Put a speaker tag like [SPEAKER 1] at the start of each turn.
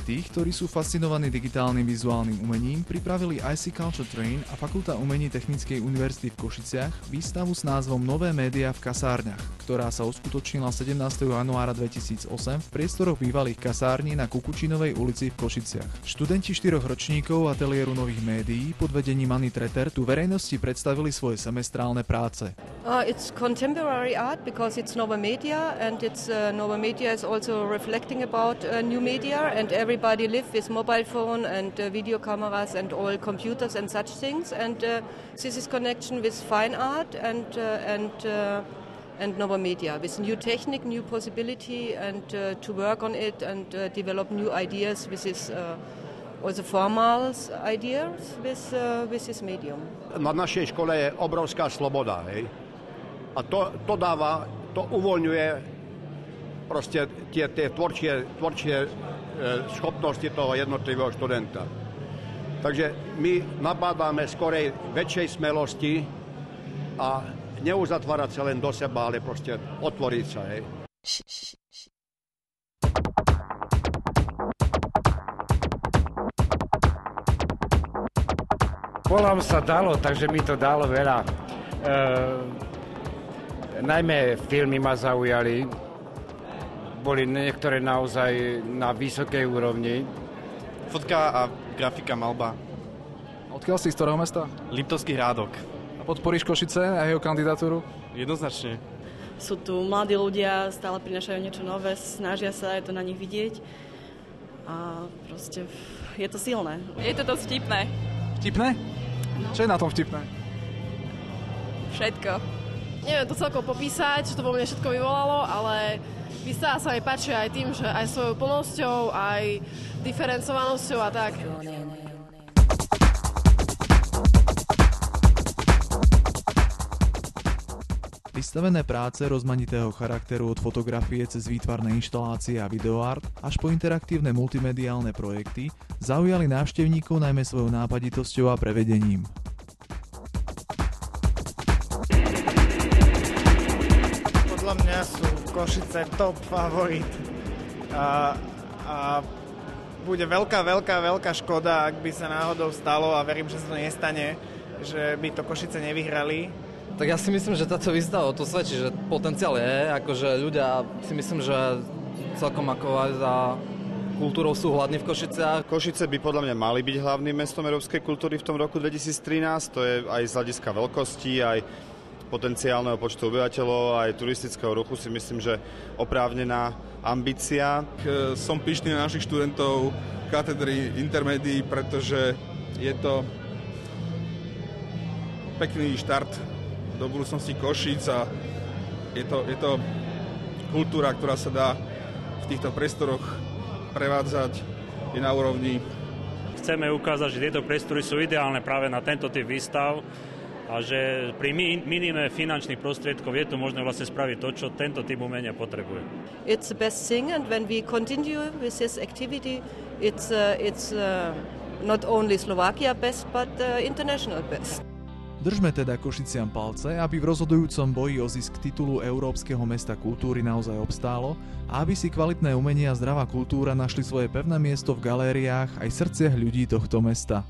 [SPEAKER 1] Pre tých, ktorí sú fascinovaní digitálnym vizuálnym umením, pripravili IC Culture Train a Fakulta umení Technickej univerzity v Košiciach výstavu s názvom Nové médiá v kasárniach, ktorá sa uskutočnila 17. januára 2008 v priestoroch bývalých kasární na Kukučinovej ulici v Košiciach. Študenti štyroch ročníkov ateliéru nových médií pod vedením Anny Treter tu verejnosti predstavili svoje semestrálne práce.
[SPEAKER 2] Uh, it's contemporary art because it's Nova Media and it's uh, Nova Media is also reflecting about uh, new media and everybody live with mobile phone and uh, video cameras and all computers and such things. And uh, this is connection with fine art and uh, and uh, and Nova Media with new technique, new possibility, and uh, to work on it and uh, develop new ideas with this. Uh, also formal ideas with, uh, with this medium.
[SPEAKER 3] Na našej škole je obrovská sloboda, hej. A to, to dáva, to uvoľňuje proste tie, tie tvorčie, tvorčie schopnosti toho jednotlivého študenta. Takže my nabádáme skorej väčšej smelosti a neuzatvárať sa len do seba, ale proste otvoriť sa. Hej.
[SPEAKER 4] Volám sa Dalo, takže mi to dalo veľa. E, najmä filmy ma zaujali, boli niektoré naozaj na vysokej úrovni.
[SPEAKER 5] Fotka a grafika, malba.
[SPEAKER 1] Odkiaľ si z ktorého mesta?
[SPEAKER 5] Liptovský hrádok.
[SPEAKER 1] Podporíš Košice a jeho kandidatúru?
[SPEAKER 5] Jednoznačne.
[SPEAKER 6] Sú tu mladí ľudia, stále prinašajú niečo nové, snažia sa, je to na nich vidieť. A proste je to silné.
[SPEAKER 7] Je to dosť vtipné.
[SPEAKER 1] Vtipné? No. Čo je na tom vtipné?
[SPEAKER 7] Všetko.
[SPEAKER 8] Neviem to celkom popísať, čo to vo mne všetko vyvolalo, ale Výstava sa mi páči aj tým, že aj svojou plnosťou, aj diferencovanosťou a tak.
[SPEAKER 1] Vystavené práce rozmanitého charakteru od fotografie cez výtvarné inštalácie a videoart až po interaktívne multimediálne projekty zaujali návštevníkov najmä svojou nápaditosťou a prevedením.
[SPEAKER 9] Podľa mňa sú Košice top favorit. A, a bude veľká, veľká, veľká škoda, ak by sa náhodou stalo a verím, že sa to nestane, že by to Košice nevyhrali.
[SPEAKER 10] Tak ja si myslím, že táto výstava to svedčí, že potenciál je, akože ľudia si myslím, že celkom ako aj za kultúrou sú hladní v Košiciach.
[SPEAKER 11] Košice by podľa mňa mali byť hlavným mestom európskej kultúry v tom roku 2013, to je aj z hľadiska veľkosti, aj potenciálneho počtu obyvateľov aj turistického ruchu si myslím, že oprávnená ambícia.
[SPEAKER 12] Som pyšný na našich študentov katedry intermédií, pretože je to pekný štart do budúcnosti Košíc a je to, je to kultúra, ktorá sa dá v týchto priestoroch prevádzať, je na úrovni.
[SPEAKER 13] Chceme ukázať, že tieto priestory sú ideálne práve na tento typ výstav a že pri minime finančných prostriedkov je tu možné vlastne spraviť to, čo tento typ umenia potrebuje.
[SPEAKER 2] It's the best thing and when we continue with this activity, it's, uh, it's uh, not only Slovakia best, but uh, international best.
[SPEAKER 1] Držme teda Košiciam palce, aby v rozhodujúcom boji o zisk titulu Európskeho mesta kultúry naozaj obstálo a aby si kvalitné umenie a zdravá kultúra našli svoje pevné miesto v galériách aj srdciach ľudí tohto mesta.